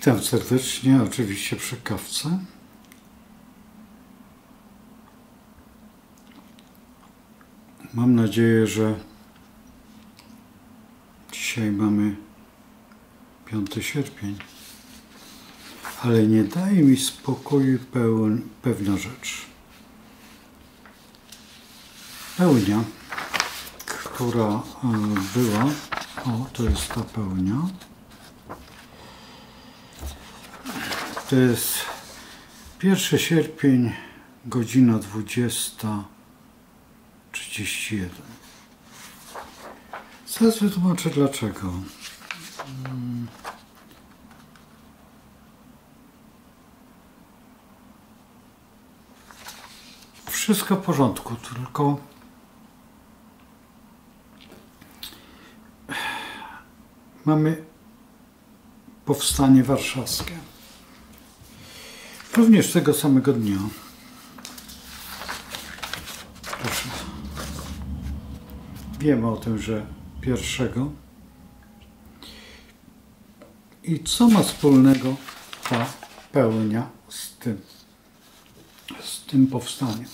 Witam serdecznie, oczywiście przy kawce. Mam nadzieję, że dzisiaj mamy 5 sierpień, ale nie daje mi spokoju pełen, pewna rzecz. Pełnia, która e, była, o to jest ta pełnia, to jest 1 sierpień, godzina 20.31. Zaraz wytłumaczę dlaczego. Mm. Wszystko w porządku, tylko mamy powstanie warszawskie. Również tego samego dnia. Proszę. Wiemy o tym, że pierwszego. I co ma wspólnego ta pełnia z tym, z tym powstaniem?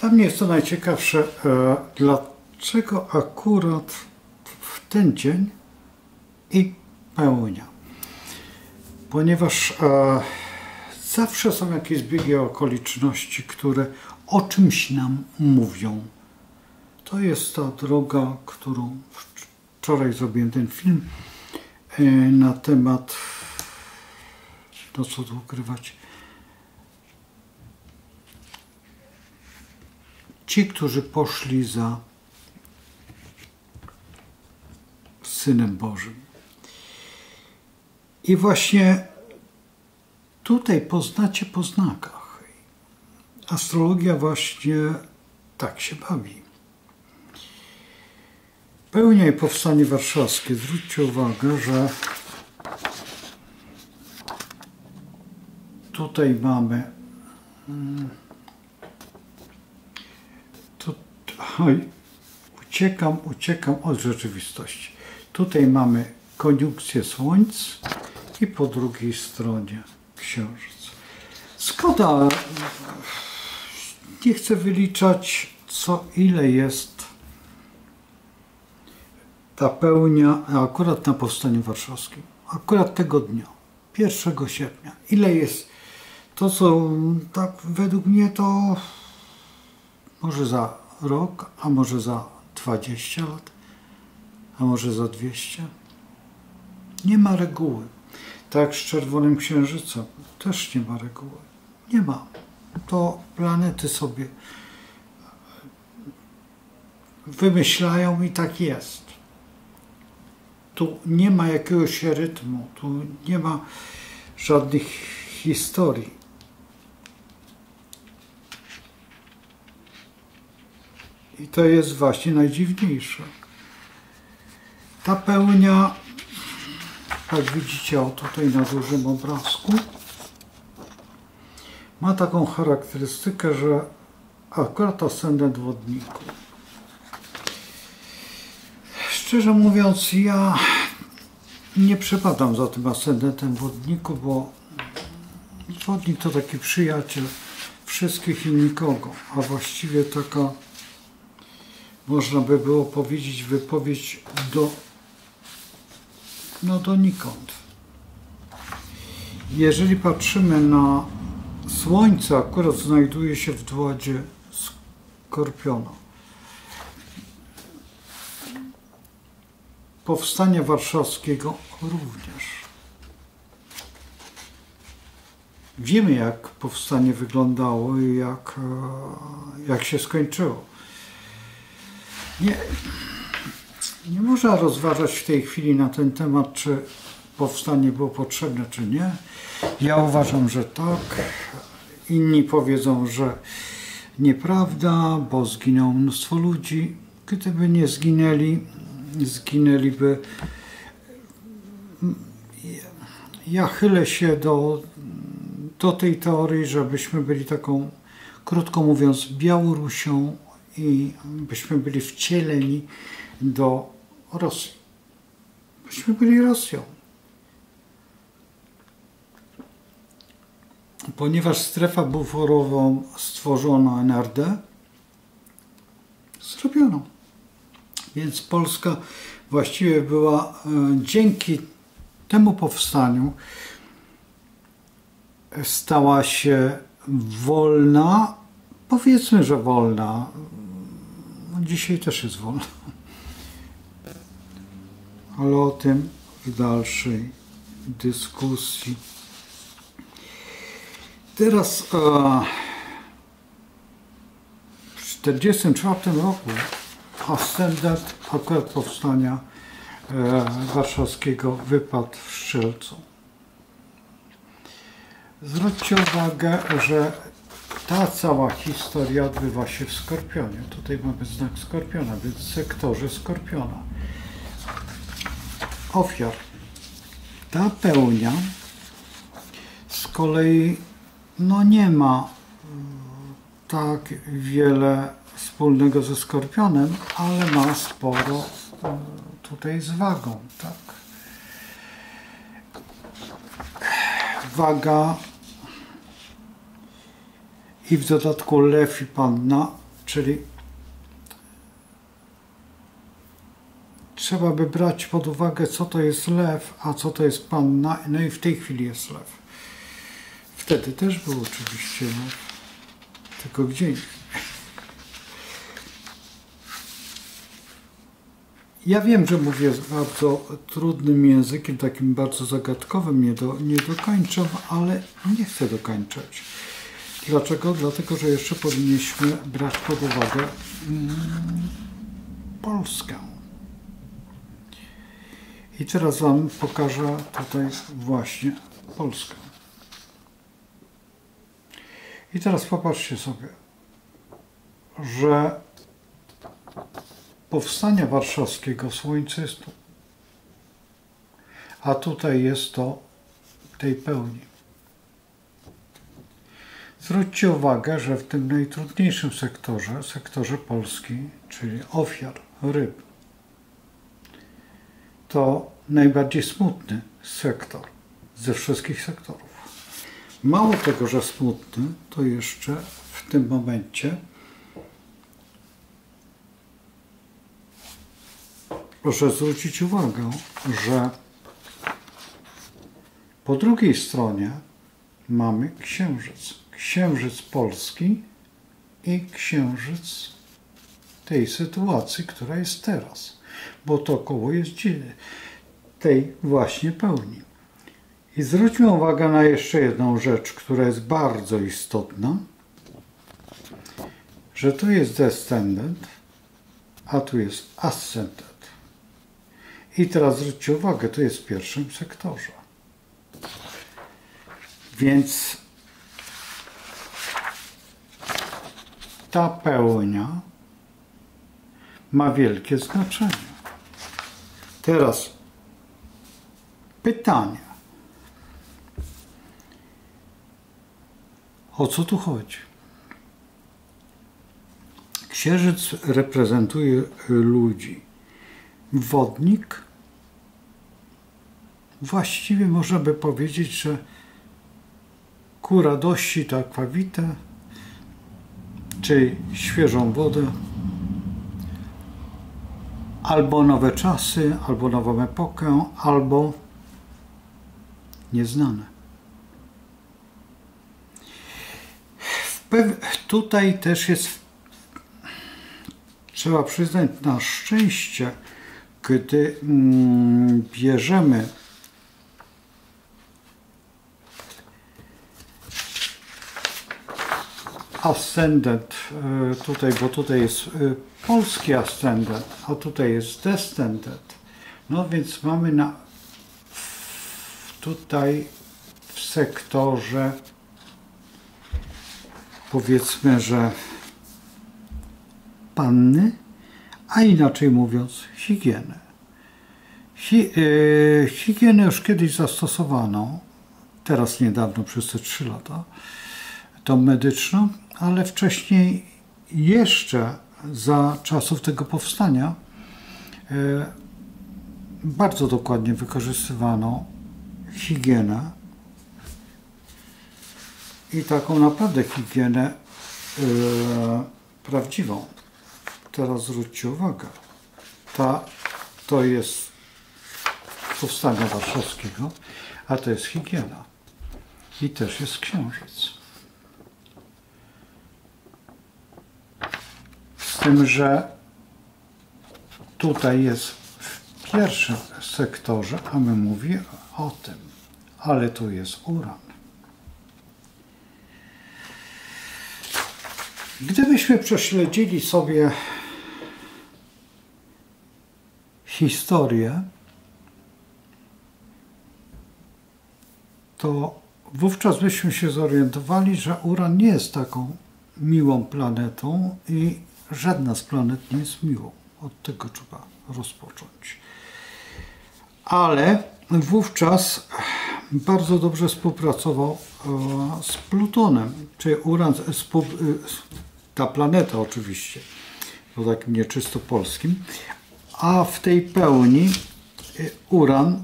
Dla mnie jest to najciekawsze, e, dlaczego akurat w ten dzień i pełnia ponieważ e, zawsze są jakieś zbiegi okoliczności, które o czymś nam mówią. To jest ta droga, którą wczoraj zrobiłem ten film e, na temat, no co tu ukrywać, ci, którzy poszli za Synem Bożym. I właśnie tutaj poznacie po znakach. Astrologia właśnie tak się bawi. Pełnia i powstanie warszawskie. Zwróćcie uwagę, że tutaj mamy mm, tu, oj, uciekam, uciekam od rzeczywistości. Tutaj mamy koniunkcję słońc, i po drugiej stronie księżyc. Szkoda, nie chcę wyliczać, co ile jest ta pełnia akurat na Powstaniu Warszawskim, akurat tego dnia, 1 sierpnia. Ile jest to, co tak według mnie to może za rok, a może za 20 lat, a może za 200. Nie ma reguły. Tak z Czerwonym Księżycem też nie ma reguły. Nie ma. To planety sobie wymyślają i tak jest. Tu nie ma jakiegoś rytmu, tu nie ma żadnych historii. I to jest właśnie najdziwniejsze. Ta pełnia jak widzicie o tutaj na dużym obrazku, ma taką charakterystykę, że akurat ascendent wodniku. Szczerze mówiąc, ja nie przepadam za tym ascendentem wodniku, bo wodnik to taki przyjaciel wszystkich i nikogo, a właściwie taka, można by było powiedzieć, wypowiedź do no donikąd. Jeżeli patrzymy na Słońce, akurat znajduje się w dładzie Skorpiona. Powstania Warszawskiego również. Wiemy, jak powstanie wyglądało i jak, e, jak się skończyło. Nie, nie można rozważać w tej chwili na ten temat, czy powstanie było potrzebne, czy nie. Ja uważam, że tak. Inni powiedzą, że nieprawda, bo zginęło mnóstwo ludzi. Gdyby nie zginęli, zginęliby. Ja chylę się do, do tej teorii, żebyśmy byli taką, krótko mówiąc, Białorusią i byśmy byli wcieleni do Rosji. Myśmy byli Rosją. Ponieważ strefa buforową stworzono NRD, zrobiono. Więc Polska właściwie była e, dzięki temu powstaniu stała się wolna, powiedzmy, że wolna. No, dzisiaj też jest wolna. Ale o tym w dalszej dyskusji. Teraz e, w 1944 roku ascendent akurat powstania e, warszawskiego wypadł w Strzelcu. Zwróćcie uwagę, że ta cała historia odbywa się w Skorpionie. Tutaj mamy znak Skorpiona, więc w sektorze Skorpiona. Ofiar. Ta pełnia z kolei no nie ma mm, tak wiele wspólnego ze Skorpionem, ale ma sporo mm, tutaj z wagą, tak. Waga i w dodatku lew i panna, czyli trzeba by brać pod uwagę, co to jest lew, a co to jest panna, no i w tej chwili jest lew. Wtedy też był oczywiście lew, tylko gdzie Ja wiem, że mówię bardzo trudnym językiem, takim bardzo zagadkowym, nie, do, nie dokończę, ale nie chcę dokończać. Dlaczego? Dlatego, że jeszcze powinniśmy brać pod uwagę mm, Polskę. I teraz Wam pokażę tutaj właśnie Polskę. I teraz popatrzcie sobie, że powstania warszawskiego słońce jest. A tutaj jest to tej pełni. Zwróćcie uwagę, że w tym najtrudniejszym sektorze, sektorze Polski, czyli ofiar, ryb, to najbardziej smutny sektor ze wszystkich sektorów. Mało tego, że smutny, to jeszcze w tym momencie proszę zwrócić uwagę, że po drugiej stronie mamy księżyc. Księżyc polski i księżyc tej sytuacji, która jest teraz, bo to koło jest tej właśnie pełni. I zwróćmy uwagę na jeszcze jedną rzecz, która jest bardzo istotna, że tu jest descendant, a tu jest ascendant. I teraz zwróćcie uwagę, to jest w pierwszym sektorze. Więc ta pełnia ma wielkie znaczenie. Teraz pytanie. O co tu chodzi? Księżyc reprezentuje ludzi. Wodnik właściwie można by powiedzieć, że ku radości to akwawite, czyli świeżą wodę, albo nowe czasy, albo nową epokę, albo nieznane. Tutaj też jest, trzeba przyznać na szczęście, gdy mm, bierzemy ascendent e, tutaj, bo tutaj jest e, polski ascendent, a tutaj jest descendant. No więc mamy na tutaj w sektorze powiedzmy, że panny, a inaczej mówiąc higienę. Hi, e, higienę już kiedyś zastosowano, teraz niedawno przez te trzy lata, tą medyczną, ale wcześniej jeszcze za czasów tego powstania e, bardzo dokładnie wykorzystywano higienę i taką naprawdę higienę yy, prawdziwą. Teraz zwróćcie uwagę. Ta, to jest powstania warszawskiego, a to jest higiena. I też jest księżyc. Z tym, że tutaj jest w pierwszym sektorze, a my mówimy o tym, ale tu jest uran. Gdybyśmy prześledzili sobie historię, to wówczas byśmy się zorientowali, że Uran nie jest taką miłą planetą i żadna z planet nie jest miłą. Od tego trzeba rozpocząć. Ale wówczas bardzo dobrze współpracował e, z Plutonem, czy Uran, ta planeta oczywiście, to takim nieczysto polskim, a w tej pełni Uran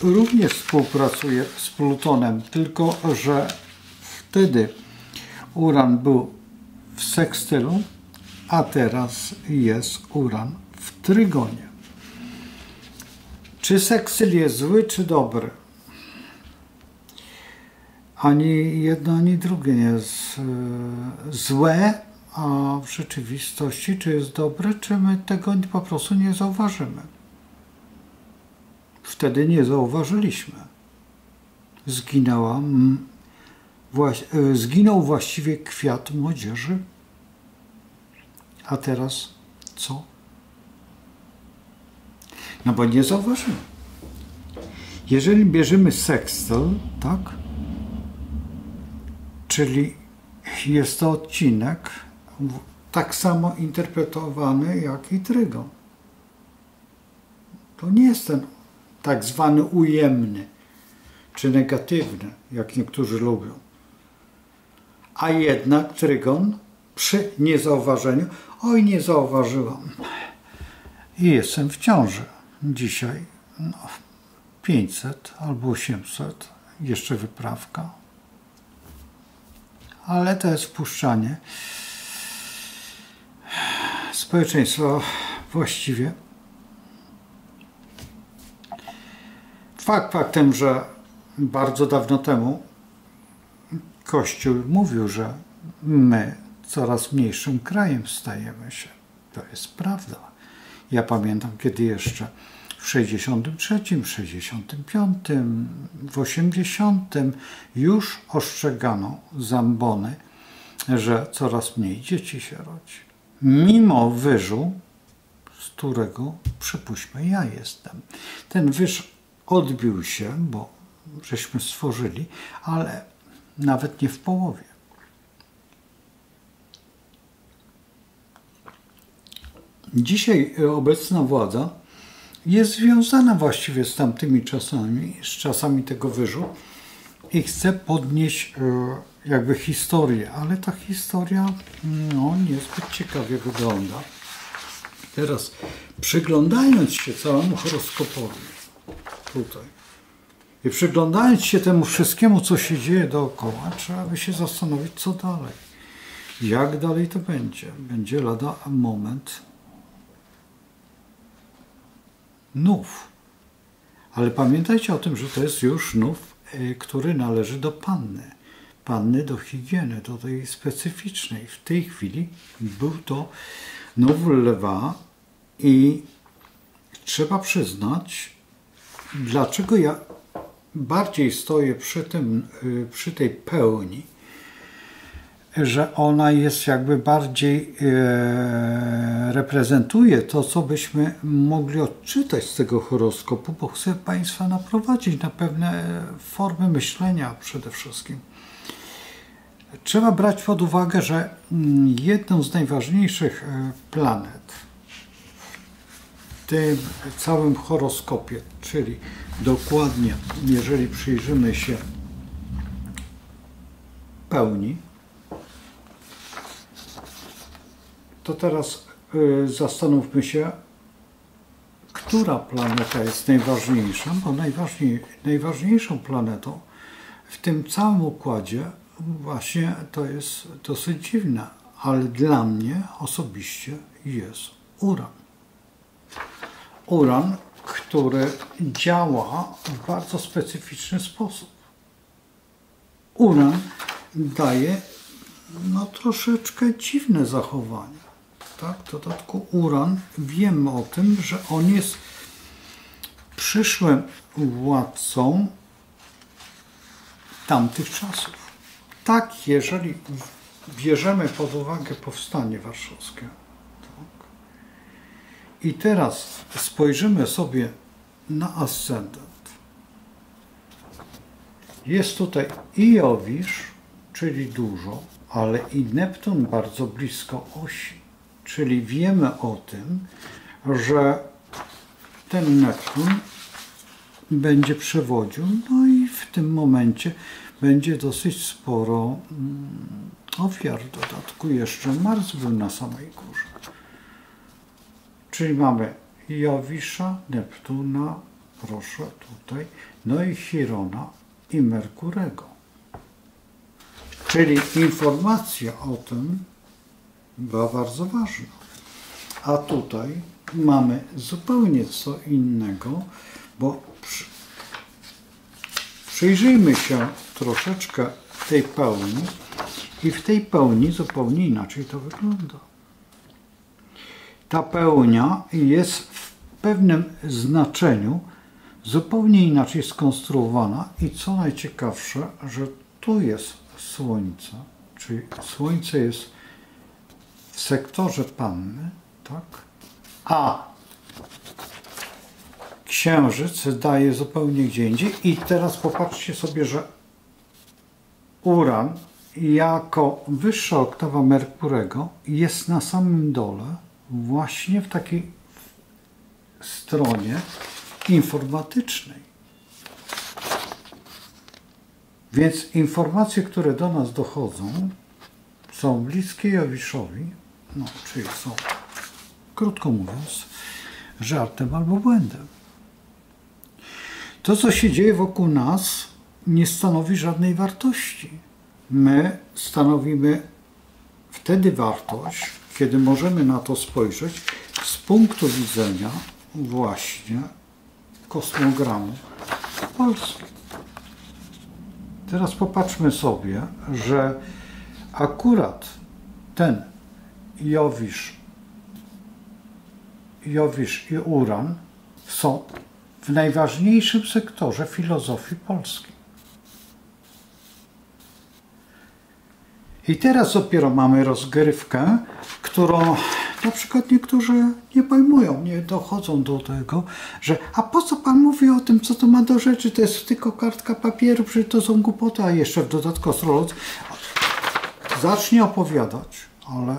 również współpracuje z Plutonem, tylko że wtedy Uran był w sekstylu, a teraz jest Uran w trygonie. Czy sekstyl jest zły, czy dobry? Ani jedno, ani drugie nie jest e, złe, a w rzeczywistości, czy jest dobre, czy my tego po prostu nie zauważymy. Wtedy nie zauważyliśmy. Zginęła, e, zginął właściwie kwiat młodzieży. A teraz co? No bo nie zauważymy. Jeżeli bierzemy sekstel, tak? Czyli jest to odcinek tak samo interpretowany jak i trygon. To nie jest ten tak zwany ujemny czy negatywny, jak niektórzy lubią. A jednak trygon przy niezauważeniu, oj nie zauważyłam i jestem w ciąży. Dzisiaj no, 500 albo 800, jeszcze wyprawka. Ale to jest wpuszczanie społeczeństwa właściwie. Fakt faktem, że bardzo dawno temu Kościół mówił, że my coraz mniejszym krajem stajemy się. To jest prawda. Ja pamiętam, kiedy jeszcze w 63, 65, w 80 już ostrzegano zambony, że coraz mniej dzieci się rodzi mimo wyżu, z którego przypuśćmy ja jestem. Ten wyż odbił się, bo żeśmy stworzyli, ale nawet nie w połowie. Dzisiaj obecna władza jest związana właściwie z tamtymi czasami, z czasami tego wyżu i chce podnieść e, jakby historię, ale ta historia no, niezbyt ciekawie wygląda. Teraz przyglądając się całemu horoskopowi tutaj i przyglądając się temu wszystkiemu, co się dzieje dookoła, trzeba by się zastanowić, co dalej. Jak dalej to będzie? Będzie lada moment nów. Ale pamiętajcie o tym, że to jest już nów, y, który należy do panny panny do higieny, do tej specyficznej. W tej chwili był to Nowul Lewa i trzeba przyznać, dlaczego ja bardziej stoję przy, tym, y, przy tej pełni, że ona jest jakby bardziej e, reprezentuje to, co byśmy mogli odczytać z tego horoskopu, bo chcę Państwa naprowadzić na pewne formy myślenia przede wszystkim. Trzeba brać pod uwagę, że mm, jedną z najważniejszych e, planet w tym całym horoskopie, czyli dokładnie, jeżeli przyjrzymy się pełni, to teraz e, zastanówmy się, która planeta jest najważniejsza, bo najważniej, najważniejszą planetą w tym całym układzie właśnie to jest dosyć dziwne, ale dla mnie osobiście jest uran. Uran, który działa w bardzo specyficzny sposób. Uran daje no, troszeczkę dziwne zachowania. Tak? W dodatku uran, wiemy o tym, że on jest przyszłym władcą tamtych czasów. Tak, jeżeli bierzemy pod uwagę powstanie warszawskie. Tak? I teraz spojrzymy sobie na ascendent. Jest tutaj i Jowisz, czyli dużo, ale i Neptun bardzo blisko osi. Czyli wiemy o tym, że ten Neptun będzie przewodził, no i w tym momencie będzie dosyć sporo mm, ofiar. W dodatku jeszcze Mars był na samej górze. Czyli mamy Jowisza, Neptuna, proszę tutaj, no i Chirona i Merkurego. Czyli informacja o tym była bardzo ważna. A tutaj mamy zupełnie co innego, bo przy... przyjrzyjmy się troszeczkę tej pełni i w tej pełni zupełnie inaczej to wygląda. Ta pełnia jest w pewnym znaczeniu zupełnie inaczej skonstruowana i co najciekawsze, że tu jest Słońce, czyli Słońce jest sektorze Panny, tak? a Księżyc daje zupełnie gdzie indziej. I teraz popatrzcie sobie, że Uran jako wyższa oktawa Merkurego jest na samym dole, właśnie w takiej stronie informatycznej. Więc informacje, które do nas dochodzą, są bliskie Jowiszowi, no, czyli są, krótko mówiąc, żartem albo błędem. To, co się dzieje wokół nas, nie stanowi żadnej wartości. My stanowimy wtedy wartość, kiedy możemy na to spojrzeć z punktu widzenia właśnie kosmogramu Polski. Teraz popatrzmy sobie, że akurat ten Jowisz, Jowisz i Uran są w najważniejszym sektorze filozofii polskiej. I teraz dopiero mamy rozgrywkę, którą na przykład niektórzy nie pojmują, nie dochodzą do tego, że a po co pan mówi o tym, co to ma do rzeczy, to jest tylko kartka papieru, przecież to są głupoty, a jeszcze w dodatku astrolog zacznie opowiadać, ale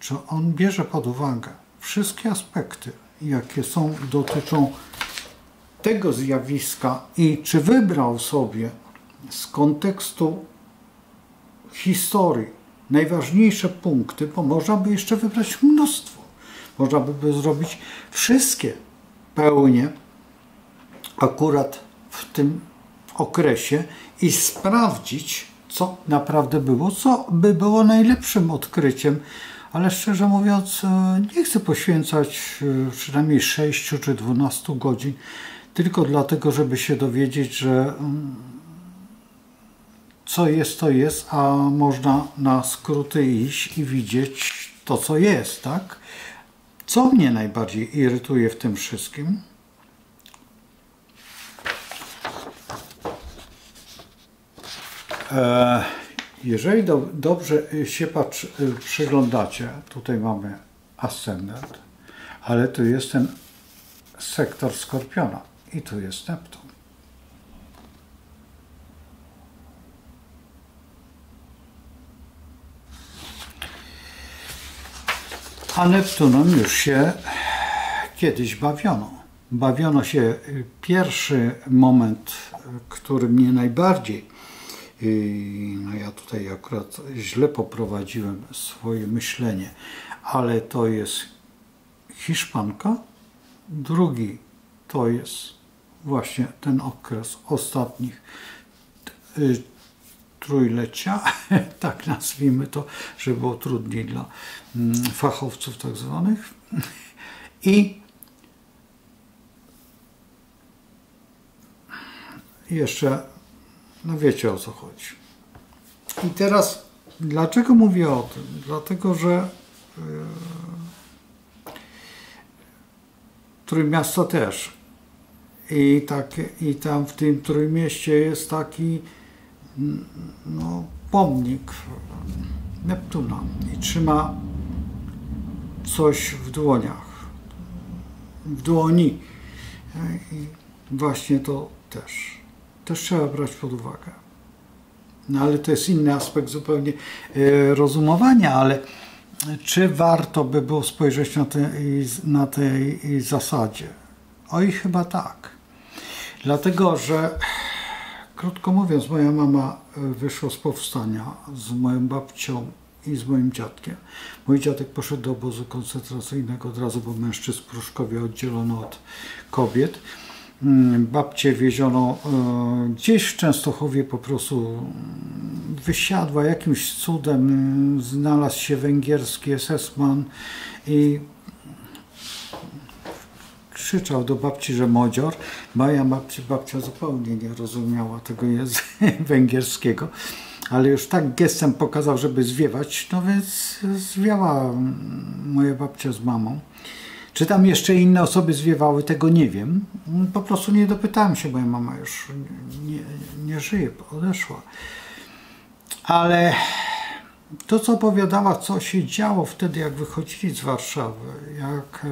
czy on bierze pod uwagę wszystkie aspekty, jakie są, dotyczą tego zjawiska i czy wybrał sobie z kontekstu historii najważniejsze punkty, bo można by jeszcze wybrać mnóstwo. Można by zrobić wszystkie pełnie akurat w tym okresie i sprawdzić, co naprawdę było, co by było najlepszym odkryciem, ale szczerze mówiąc, e, nie chcę poświęcać e, przynajmniej 6 czy 12 godzin tylko dlatego, żeby się dowiedzieć, że mm, co jest, to jest, a można na skróty iść i widzieć to, co jest, tak? Co mnie najbardziej irytuje w tym wszystkim? E, jeżeli do, dobrze się patrzy, przyglądacie, tutaj mamy ascendent, ale tu jest ten sektor skorpiona i tu jest Neptun. A Neptunem już się kiedyś bawiono. Bawiono się y, pierwszy moment, który mnie najbardziej, y, no ja tutaj akurat źle poprowadziłem swoje myślenie, ale to jest Hiszpanka drugi to jest właśnie ten okres ostatnich y, trójlecia, tak nazwijmy to, żeby było trudniej dla mm, fachowców tak zwanych. I jeszcze, no wiecie o co chodzi. I teraz, dlaczego mówię o tym? Dlatego, że yy, Trójmiasto też. I, tak, I tam w tym Trójmieście jest taki no, pomnik Neptuna i trzyma coś w dłoniach, w dłoni. I właśnie to też, też trzeba brać pod uwagę. No ale to jest inny aspekt zupełnie e, rozumowania, ale czy warto by było spojrzeć na, tej, na tej zasadzie? Oj, chyba tak. Dlatego, że krótko mówiąc, moja mama wyszła z powstania z moją babcią i z moim dziadkiem. Mój dziadek poszedł do obozu koncentracyjnego od razu, bo mężczyzn w Pruszkowie oddzielono od kobiet. Mm, babcie wieziono e, gdzieś w Częstochowie po prostu mm, wysiadła jakimś cudem, mm, znalazł się węgierski SS-man i krzyczał do babci, że modzior. Moja babcia, babcia zupełnie nie rozumiała tego języka węgierskiego, ale już tak gestem pokazał, żeby zwiewać, no więc zwiała moja babcia z mamą. Czy tam jeszcze inne osoby zwiewały, tego nie wiem. Po prostu nie dopytałem się, moja mama już nie, nie żyje, odeszła. Ale to, co opowiadała, co się działo wtedy, jak wychodzili z Warszawy, jak e,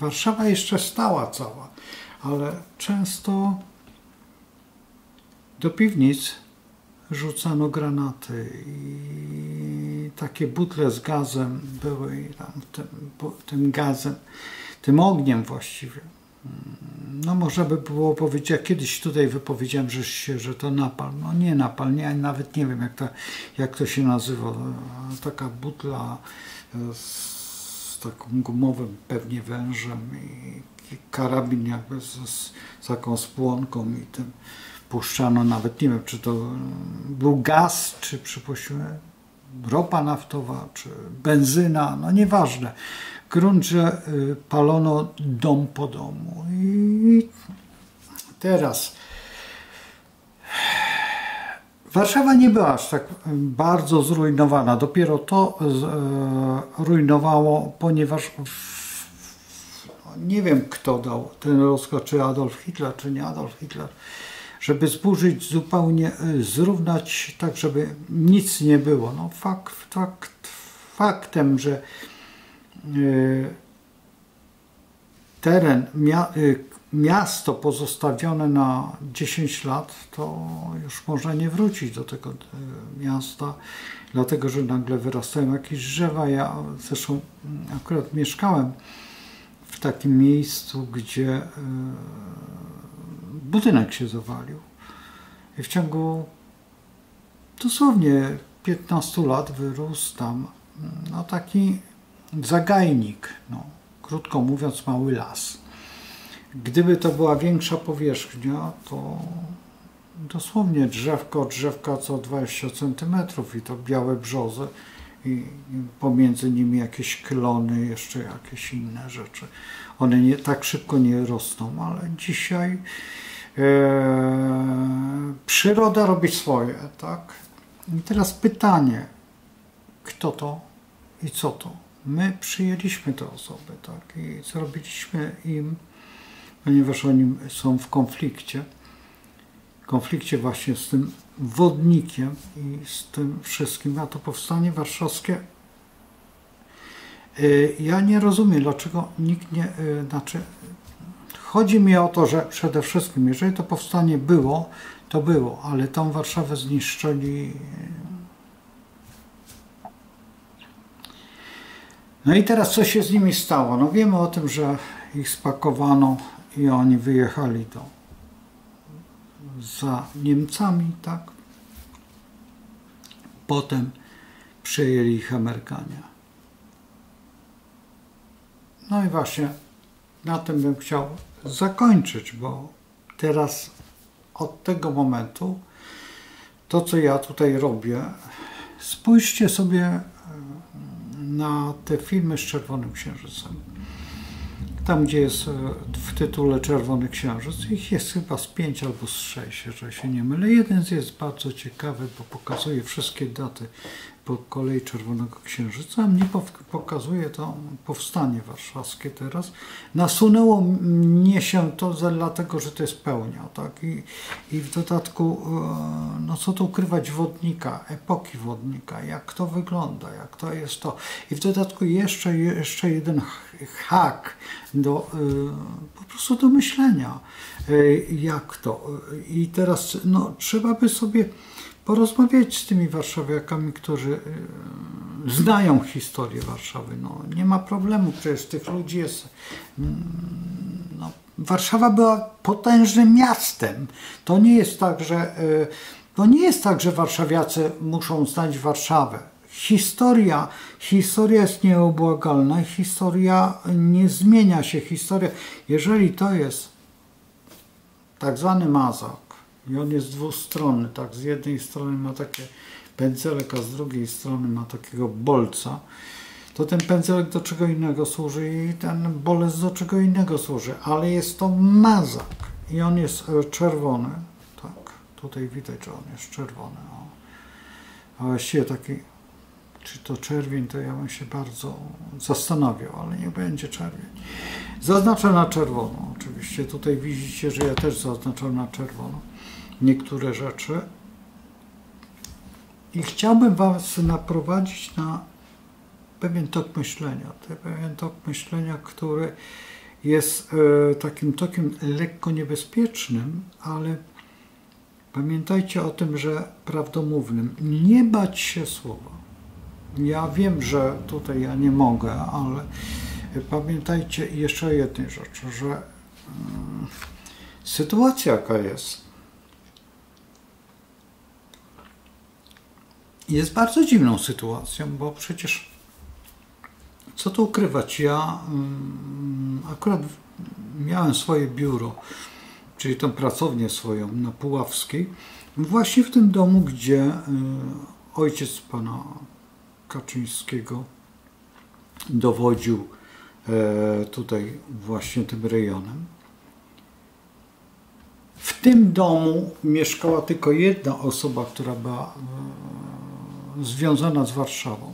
Warszawa jeszcze stała cała, ale często do piwnic rzucano granaty i takie butle z gazem były tam tym, tym gazem tym ogniem właściwie. No można by było powiedzieć, ja kiedyś tutaj wypowiedziałem, że, się, że to napal. No nie napal, nie, nawet nie wiem jak, ta, jak to się nazywa. Taka butla z, z takim gumowym pewnie wężem i karabin jakby z, z, taką spłonką i tym puszczano nawet, nie wiem czy to był gaz, czy przypuśćmy ropa naftowa, czy benzyna, no nieważne grunt, że y, palono dom po domu. I teraz Warszawa nie była aż tak bardzo zrujnowana. Dopiero to e, rujnowało, ponieważ nie wiem kto dał ten rozkaz, czy Adolf Hitler, czy nie Adolf Hitler, żeby zburzyć zupełnie, zrównać tak, żeby nic nie było. No fakt, fakt, faktem, że Y, teren, y, miasto pozostawione na 10 lat, to już można nie wrócić do tego y, miasta, dlatego że nagle wyrastają jakieś drzewa. Ja zresztą akurat mieszkałem w takim miejscu, gdzie budynek się zawalił. I w ciągu dosłownie 15 lat wyrósł tam no, taki zagajnik, no, krótko mówiąc mały las. Gdyby to była większa powierzchnia, to dosłownie drzewko drzewka co 20 cm i to białe brzozy i pomiędzy nimi jakieś klony, jeszcze jakieś inne rzeczy. One nie, tak szybko nie rosną, ale dzisiaj e, przyroda robi swoje, tak? I teraz pytanie, kto to i co to? My przyjęliśmy te osoby, tak, i zrobiliśmy im, ponieważ oni są w konflikcie, konflikcie właśnie z tym wodnikiem i z tym wszystkim, a to powstanie warszawskie y, ja nie rozumiem, dlaczego nikt nie, y, znaczy, chodzi mi o to, że przede wszystkim, jeżeli to powstanie było, to było, ale tą Warszawę zniszczyli No i teraz co się z nimi stało? No wiemy o tym, że ich spakowano i oni wyjechali do za Niemcami, tak? Potem przejęli ich Amerykanie. No i właśnie na tym bym chciał zakończyć, bo teraz od tego momentu to, co ja tutaj robię, spójrzcie sobie na te filmy z Czerwonym Księżycem. Tam, gdzie jest e, w tytule Czerwony Księżyc, ich jest chyba z pięć albo z sześć, jeżeli się nie mylę. Jeden jest bardzo ciekawy, bo pokazuje wszystkie daty po kolei Czerwonego Księżyca, mnie pokazuje to powstanie warszawskie teraz. Nasunęło mnie się to dlatego, że to jest pełnia, tak? I, i w dodatku, e, no co tu ukrywać wodnika, epoki wodnika, jak to wygląda, jak to jest to. I w dodatku jeszcze, jeszcze jeden hak do, e, po prostu do myślenia, e, jak to. I teraz, no, trzeba by sobie porozmawiać z tymi warszawiakami, którzy y, znają historię Warszawy. No, nie ma problemu, przecież tych ludzi jest. Mm, no, Warszawa była potężnym miastem. To nie jest tak, że y, to nie jest tak, że warszawiacy muszą znać Warszawę. Historia, historia jest nieobłagalna, historia nie zmienia się. Historia, jeżeli to jest tak zwany Mazak, i on jest dwustronny, tak, z jednej strony ma takie pędzelek, a z drugiej strony ma takiego bolca, to ten pędzelek do czego innego służy i ten bolec do czego innego służy, ale jest to mazak. I on jest e, czerwony, tak, tutaj widać, że on jest czerwony, o. a właściwie taki, czy to czerwień, to ja bym się bardzo zastanawiał, ale nie będzie czerwień. Zaznaczę na czerwono, oczywiście, tutaj widzicie, że ja też zaznaczam na czerwono niektóre rzeczy. I chciałbym Was naprowadzić na pewien tok myślenia. Pewien tok myślenia, który jest e, takim tokiem lekko niebezpiecznym, ale pamiętajcie o tym, że prawdomównym. Nie bać się słowa. Ja wiem, że tutaj ja nie mogę, ale pamiętajcie jeszcze o jednej rzeczy, że mm, sytuacja jaka jest, jest bardzo dziwną sytuacją, bo przecież co tu ukrywać, ja mm, akurat miałem swoje biuro, czyli tą pracownię swoją na Puławskiej, właśnie w tym domu, gdzie y, ojciec pana Kaczyńskiego dowodził e, tutaj właśnie tym rejonem. W tym domu mieszkała tylko jedna osoba, która była e, związana z Warszawą.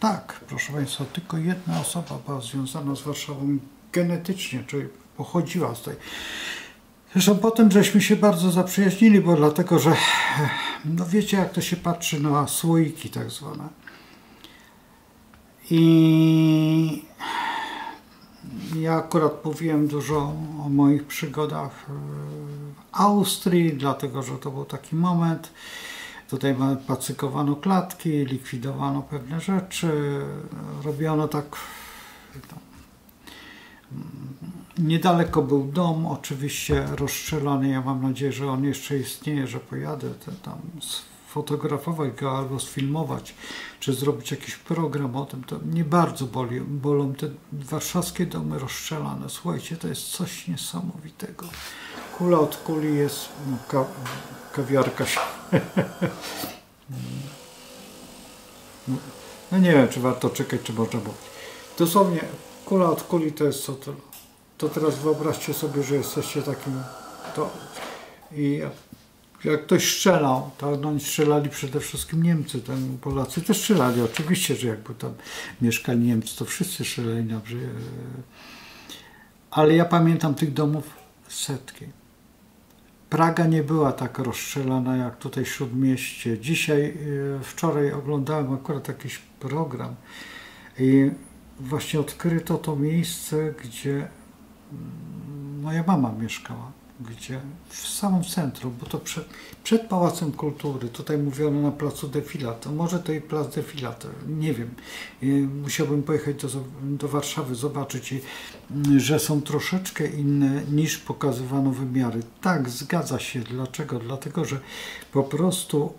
Tak, proszę Państwa, tylko jedna osoba była związana z Warszawą genetycznie, czyli pochodziła z tej. Zresztą potem żeśmy się bardzo zaprzyjaźnili, bo dlatego, że no wiecie, jak to się patrzy na słoiki tak zwane. I ja akurat mówiłem dużo o moich przygodach w Austrii, dlatego że to był taki moment, Tutaj pacykowano klatki, likwidowano pewne rzeczy, robiono tak. Niedaleko był dom, oczywiście rozstrzelany. Ja mam nadzieję, że on jeszcze istnieje, że pojadę tam sfotografować go albo sfilmować, czy zrobić jakiś program o tym. To nie bardzo boli, bolą te warszawskie domy rozstrzelane. Słuchajcie, to jest coś niesamowitego. Kula od kuli jest no, ka kawiarka. No nie wiem, czy warto czekać, czy można było. Dosłownie, kula od kuli to jest co to. To teraz wyobraźcie sobie, że jesteście takim. To, I jak ktoś strzelał, to no, strzelali przede wszystkim Niemcy, tam Polacy też strzelali. Oczywiście, że jakby tam mieszkali Niemcy, to wszyscy strzelali na brzeg. Ale ja pamiętam tych domów setki. Praga nie była tak rozstrzelana jak tutaj w Śródmieście. Dzisiaj, y, wczoraj oglądałem akurat jakiś program i właśnie odkryto to miejsce, gdzie mm, moja mama mieszkała gdzie w samym centrum, bo to przed, przed Pałacem Kultury, tutaj mówiono na placu Defilat, może to i plac Defilat, nie wiem. Musiałbym pojechać do, do Warszawy, zobaczyć, i, że są troszeczkę inne niż pokazywano wymiary. Tak, zgadza się. Dlaczego? Dlatego, że po prostu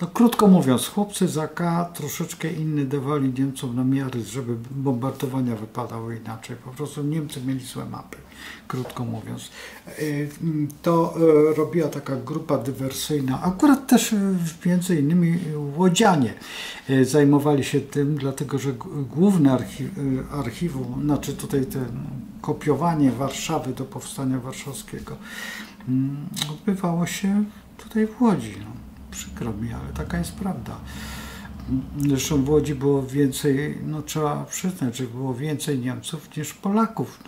no krótko mówiąc, chłopcy z AK troszeczkę inny dawali Niemcom na miary, żeby bombardowania wypadały inaczej. Po prostu Niemcy mieli złe mapy, krótko mówiąc. Y, to y, robiła taka grupa dywersyjna, akurat też y, między innymi łodzianie zajmowali się tym, dlatego że główne archi archiwum, znaczy tutaj ten kopiowanie Warszawy do powstania warszawskiego odbywało się tutaj w Łodzi. No przykro mi, ale taka jest prawda. Zresztą w Łodzi było więcej, no trzeba przyznać, że było więcej Niemców niż Polaków.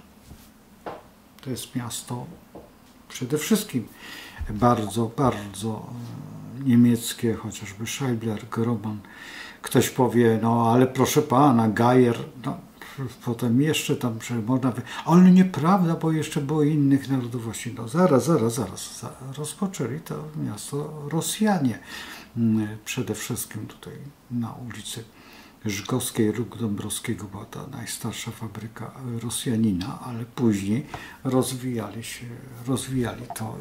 To jest miasto przede wszystkim bardzo, bardzo e, niemieckie, chociażby Scheibler, Groman. Ktoś powie, no ale proszę pana, Gajer, no, potem jeszcze tam, że można, by... ale nieprawda, bo jeszcze było innych narodowości. No zaraz, zaraz, zaraz, rozpoczęli to miasto Rosjanie. Mm, przede wszystkim tutaj na ulicy Żgowskiej Róg Dąbrowskiego była ta najstarsza fabryka Rosjanina, ale później rozwijali się, rozwijali to,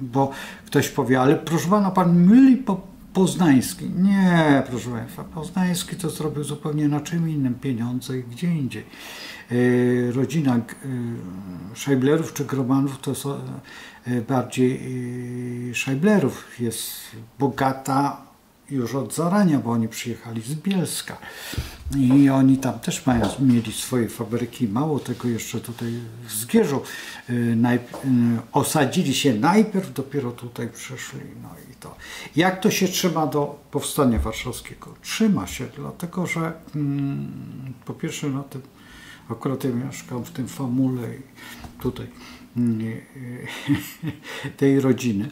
bo ktoś powie, ale proszę pana, pan myli po Poznański. Nie, proszę Państwa, Poznański to zrobił zupełnie na czym innym pieniądze i gdzie indziej. E, rodzina e, Scheiblerów czy Gromanów to są e, bardziej Scheiblerów. Jest bogata już od zarania, bo oni przyjechali z Bielska. I oni tam też mają, mieli swoje fabryki. Mało tego jeszcze tutaj w Zgierzu y, y, osadzili się najpierw, dopiero tutaj przeszli. No i to. Jak to się trzyma do powstania warszawskiego? Trzyma się, dlatego że mm, po pierwsze na tym, akurat ja mieszkam w tym famule tutaj y, tej rodziny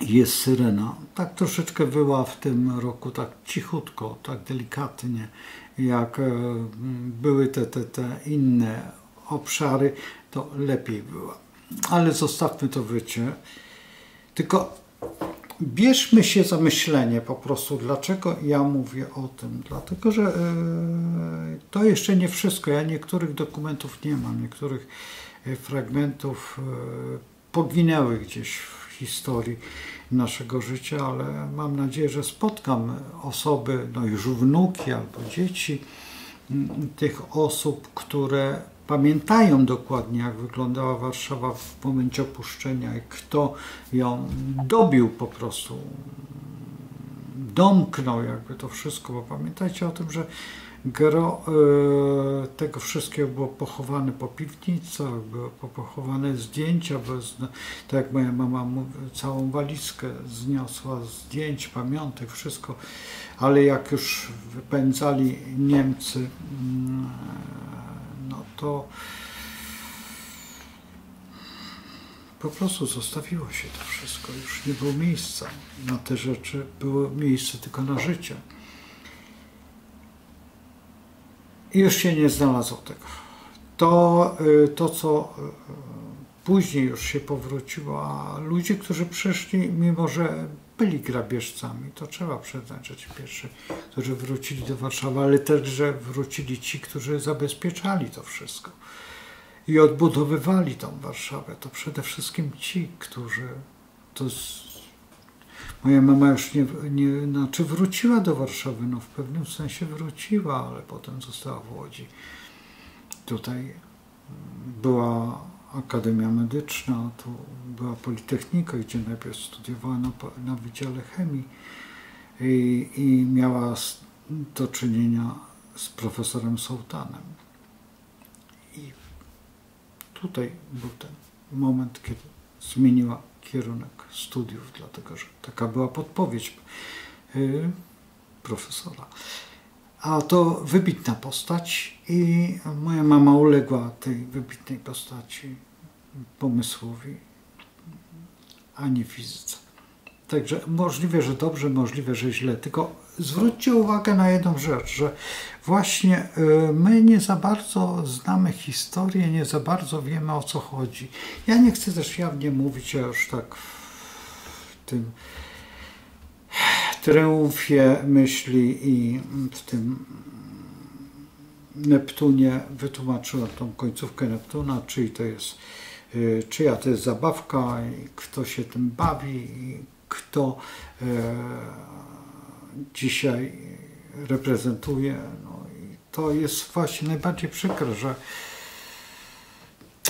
jest syrena. Tak troszeczkę była w tym roku, tak cichutko, tak delikatnie, jak e, były te, te, te inne obszary, to lepiej była. Ale zostawmy to wycie. Tylko bierzmy się za myślenie po prostu, dlaczego ja mówię o tym. Dlatego, że e, to jeszcze nie wszystko. Ja niektórych dokumentów nie mam, niektórych e, fragmentów poginęły gdzieś w historii naszego życia, ale mam nadzieję, że spotkam osoby, no już wnuki albo dzieci tych osób, które pamiętają dokładnie, jak wyglądała Warszawa w momencie opuszczenia i kto ją dobił po prostu, domknął jakby to wszystko, bo pamiętajcie o tym, że Gro e, tego wszystkiego było pochowane po piwnicach, było pochowane zdjęcia, bez, tak jak moja mama mówi, całą walizkę zniosła zdjęć, pamiątek, wszystko, ale jak już wypędzali Niemcy, mm, no to po prostu zostawiło się to wszystko, już nie było miejsca na te rzeczy, było miejsce tylko na życie. i już się nie znalazło tego. To, y, to co y, później już się powróciło, a ludzie, którzy przyszli, mimo że byli grabieżcami, to trzeba przyznać, że ci pierwsi, którzy wrócili do Warszawy, ale też, że wrócili ci, którzy zabezpieczali to wszystko i odbudowywali tą Warszawę, to przede wszystkim ci, którzy to Moja mama już nie, nie, znaczy wróciła do Warszawy, no w pewnym sensie wróciła, ale potem została w Łodzi. Tutaj była Akademia Medyczna, tu była Politechnika, gdzie najpierw studiowała na, na Wydziale Chemii i, i miała do czynienia z profesorem Sołtanem. I tutaj był ten moment, kiedy zmieniła kierunek studiów, dlatego że taka była podpowiedź y, profesora. A to wybitna postać i moja mama uległa tej wybitnej postaci pomysłowi, a nie fizyce. Także możliwe, że dobrze, możliwe, że źle. Tylko zwróćcie uwagę na jedną rzecz, że właśnie y, my nie za bardzo znamy historię, nie za bardzo wiemy o co chodzi. Ja nie chcę też jawnie mówić, ja już tak tym triumfie myśli i w tym Neptunie wytłumaczyłem tą końcówkę Neptuna, czyli to jest, y, czyja to jest zabawka kto się tym bawi kto e, dzisiaj reprezentuje. No i to jest właśnie najbardziej przykre, że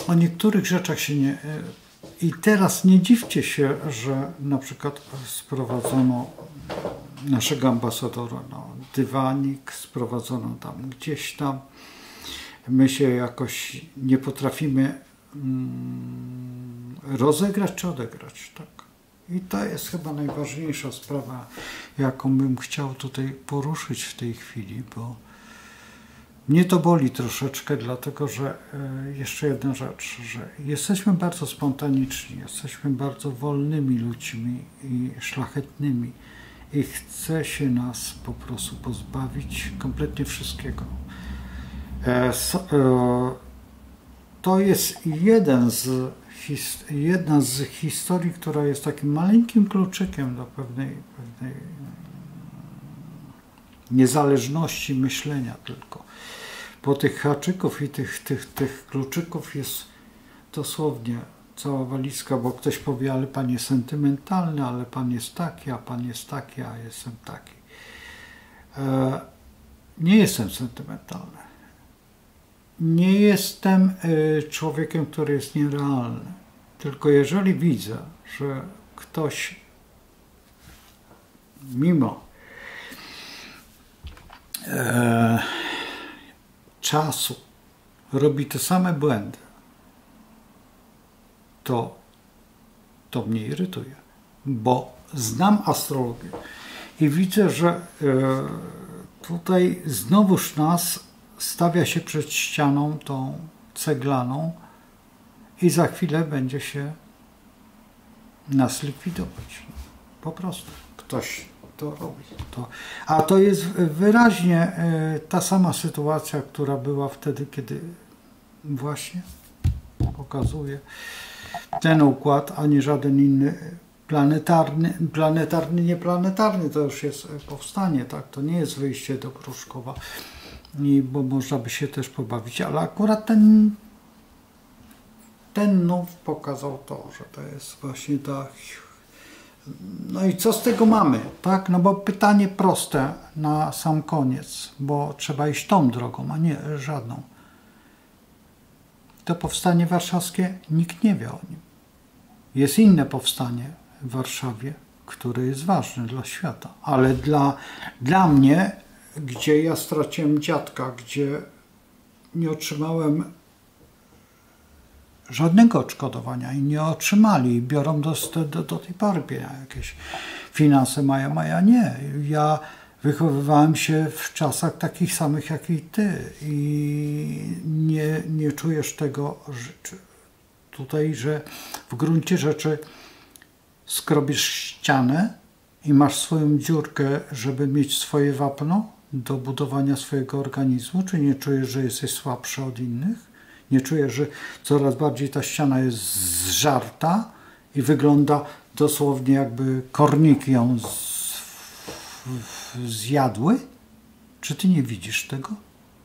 o niektórych rzeczach się nie. I teraz nie dziwcie się, że na przykład sprowadzono naszego ambasadora na dywanik, sprowadzono tam gdzieś tam. My się jakoś nie potrafimy mm, rozegrać czy odegrać, tak. I to jest chyba najważniejsza sprawa, jaką bym chciał tutaj poruszyć w tej chwili, bo mnie to boli troszeczkę, dlatego że e, jeszcze jedna rzecz, że jesteśmy bardzo spontaniczni, jesteśmy bardzo wolnymi ludźmi i szlachetnymi i chce się nas po prostu pozbawić kompletnie wszystkiego. E, e, to jest jeden z, jedna z historii, która jest takim maleńkim kluczykiem do pewnej, pewnej niezależności myślenia tylko. Po tych haczyków i tych, tych, tych kluczyków jest dosłownie cała walizka, bo ktoś powie, ale pan jest sentymentalny, ale pan jest taki, a pan jest taki, a jestem taki. E, nie jestem sentymentalny. Nie jestem e, człowiekiem, który jest nierealny. Tylko jeżeli widzę, że ktoś mimo e, czasu robi te same błędy, to, to mnie irytuje, bo znam astrologię i widzę, że e, tutaj znowuż nas stawia się przed ścianą tą ceglaną i za chwilę będzie się nas likwidować. Po prostu ktoś to robi. To, a to jest wyraźnie e, ta sama sytuacja, która była wtedy, kiedy właśnie pokazuje ten układ, a nie żaden inny planetarny, planetarny, nieplanetarny, to już jest powstanie, tak? To nie jest wyjście do Pruszkowa, I, bo można by się też pobawić, ale akurat ten ten nów pokazał to, że to jest właśnie ta no i co z tego mamy, tak? No bo pytanie proste na sam koniec, bo trzeba iść tą drogą, a nie żadną. To powstanie warszawskie nikt nie wie o nim. Jest inne powstanie w Warszawie, które jest ważne dla świata, ale dla, dla mnie, gdzie ja straciłem dziadka, gdzie nie otrzymałem żadnego odszkodowania i nie otrzymali biorą do, do, do tej pory jakieś finanse mają, a ja nie. Ja wychowywałem się w czasach takich samych jak i ty i nie, nie czujesz tego tutaj, że w gruncie rzeczy skrobisz ścianę i masz swoją dziurkę, żeby mieć swoje wapno do budowania swojego organizmu, czy nie czujesz, że jesteś słabszy od innych? Nie czuję, że coraz bardziej ta ściana jest zżarta i wygląda dosłownie jakby korniki ją z, zjadły? Czy ty nie widzisz tego?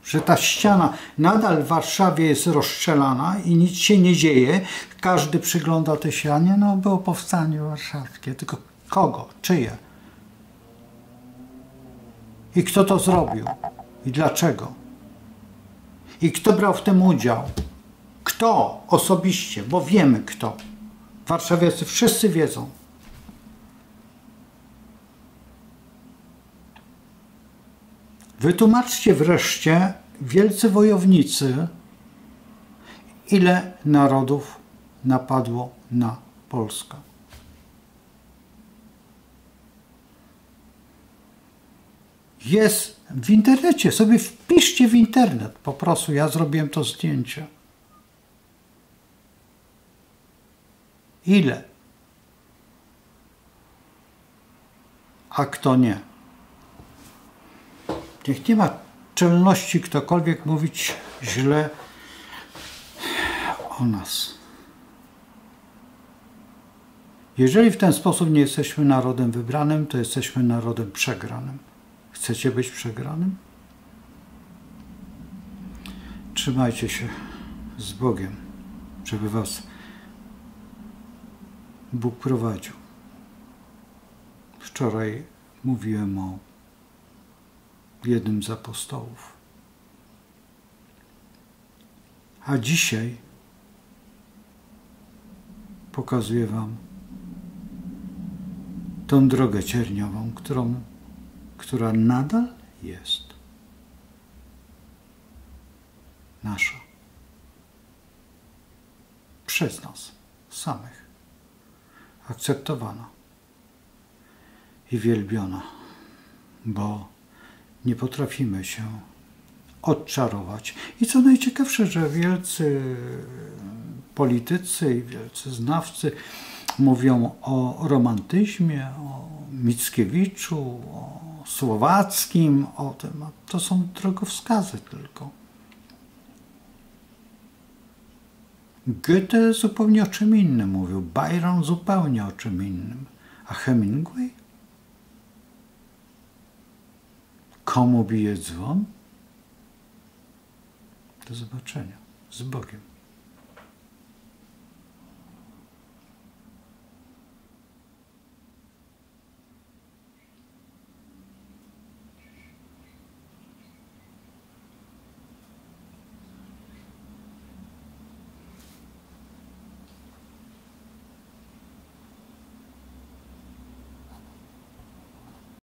Że ta ściana nadal w Warszawie jest rozstrzelana i nic się nie dzieje. Każdy przygląda tej ścianie. No było powstanie warszawskie. Tylko kogo? Czyje? I kto to zrobił? I dlaczego? I kto brał w tym udział? Kto osobiście, bo wiemy kto. Warszawiacy wszyscy wiedzą. Wytłumaczcie wreszcie, wielcy wojownicy, ile narodów napadło na Polskę. Jest w internecie. Sobie wpiszcie w internet. Po prostu ja zrobiłem to zdjęcie. Ile? A kto nie? Niech nie ma czelności ktokolwiek mówić źle o nas. Jeżeli w ten sposób nie jesteśmy narodem wybranym, to jesteśmy narodem przegranym. Chcecie być przegranym? Trzymajcie się z Bogiem, żeby Was Bóg prowadził. Wczoraj mówiłem o jednym z apostołów. A dzisiaj pokazuję Wam tą drogę cierniową, którą, która nadal jest nasza. Przez nas samych. Akceptowana i wielbiona, bo nie potrafimy się odczarować. I co najciekawsze, że wielcy politycy i wielcy znawcy mówią o romantyzmie, o Mickiewiczu, o Słowackim, o tym. To są drogowskazy tylko. Goethe zupełnie o czym innym mówił, Byron zupełnie o czym innym, a Hemingway? Komu bije dzwon? Do zobaczenia. Z Bogiem.